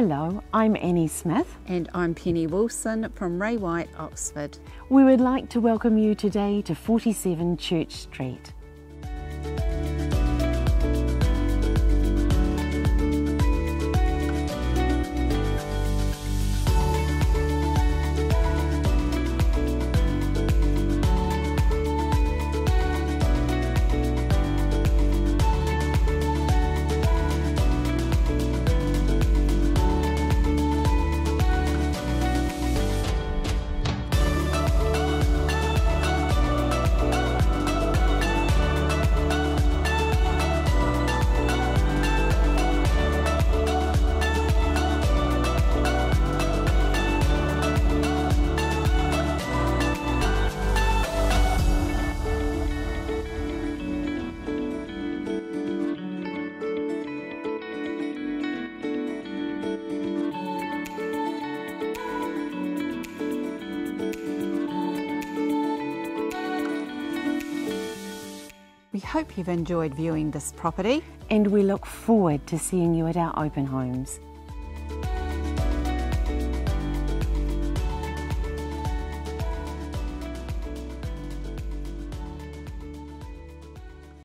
Hello, I'm Annie Smith. And I'm Penny Wilson from Ray White, Oxford. We would like to welcome you today to 47 Church Street. We hope you've enjoyed viewing this property. And we look forward to seeing you at our open homes.